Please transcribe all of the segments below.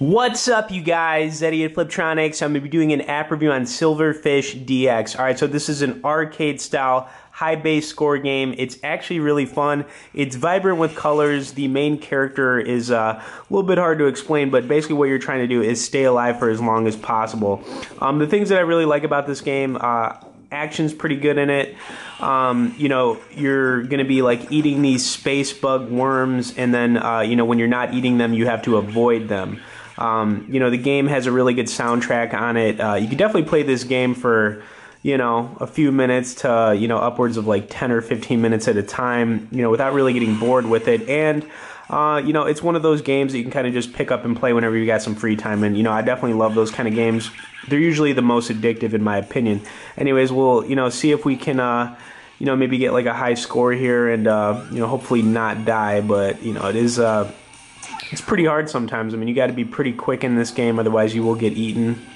What's up, you guys? Eddie at Fliptroniks. I'm going to be doing an app review on Silverfish DX. All right, so this is an arcade style high base score game. It's actually really fun. It's vibrant with colors. The main character is uh, a little bit hard to explain, but basically what you're trying to do is stay alive for as long as possible. Um, the things that I really like about this game, uh, action's pretty good in it. Um, you know, you're going to be like eating these space bug worms, and then, uh, you know, when you're not eating them, you have to avoid them. Um, you know, the game has a really good soundtrack on it. Uh, you can definitely play this game for, you know, a few minutes to, you know, upwards of like 10 or 15 minutes at a time, you know, without really getting bored with it. And, uh, you know, it's one of those games that you can kind of just pick up and play whenever you got some free time. And, you know, I definitely love those kind of games. They're usually the most addictive, in my opinion. Anyways, we'll, you know, see if we can, uh, you know, maybe get like a high score here and, uh, you know, hopefully not die. But, you know, it is, uh, it's pretty hard sometimes. I mean, you got to be pretty quick in this game, otherwise you will get eaten.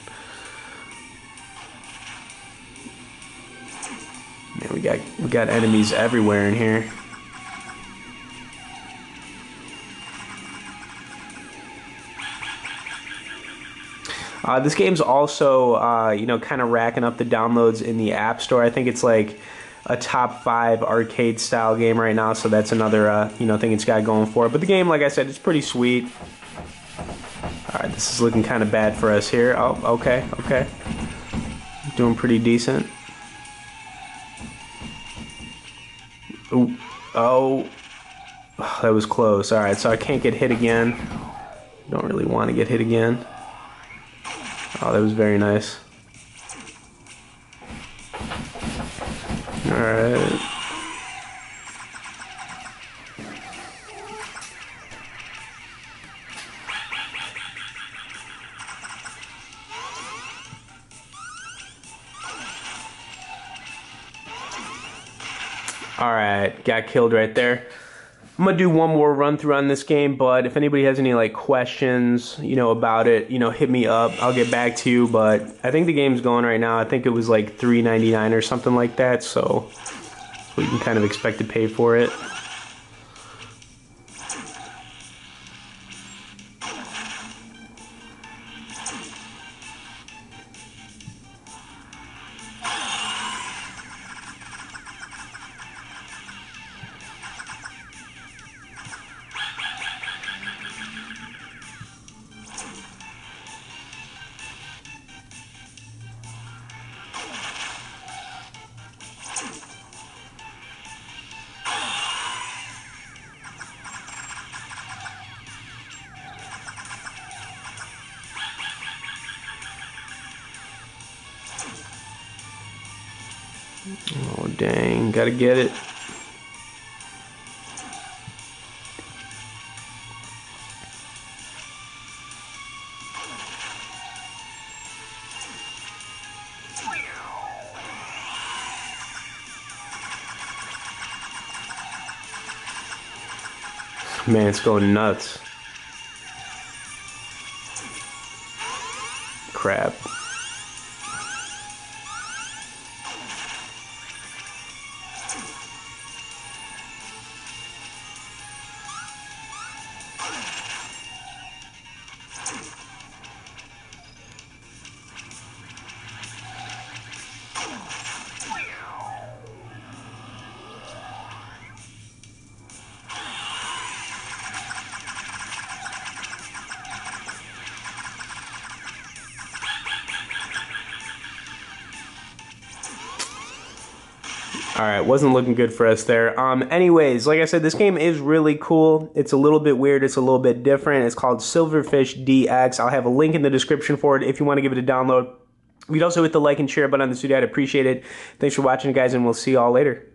Man, we got we got enemies everywhere in here. Uh, this game's also, uh, you know, kind of racking up the downloads in the App Store. I think it's like a top five arcade style game right now, so that's another uh, you know thing it's got going for it. But the game, like I said, it's pretty sweet. All right, this is looking kind of bad for us here. Oh, okay, okay, doing pretty decent. Ooh, oh, that was close. All right, so I can't get hit again. Don't really want to get hit again. Oh, that was very nice. Alright. Alright, got killed right there. I'm gonna do one more run through on this game, but if anybody has any like questions, you know, about it, you know, hit me up. I'll get back to you. But I think the game's going right now. I think it was like $3.99 or something like that. So, you can kind of expect to pay for it. Oh, dang. Gotta get it. Man, it's going nuts. Crap. Come on. All right, wasn't looking good for us there. Um, anyways, like I said, this game is really cool. It's a little bit weird. It's a little bit different. It's called Silverfish DX. I'll have a link in the description for it if you want to give it a download. You'd also hit the like and share button on this video. I'd appreciate it. Thanks for watching, guys, and we'll see you all later.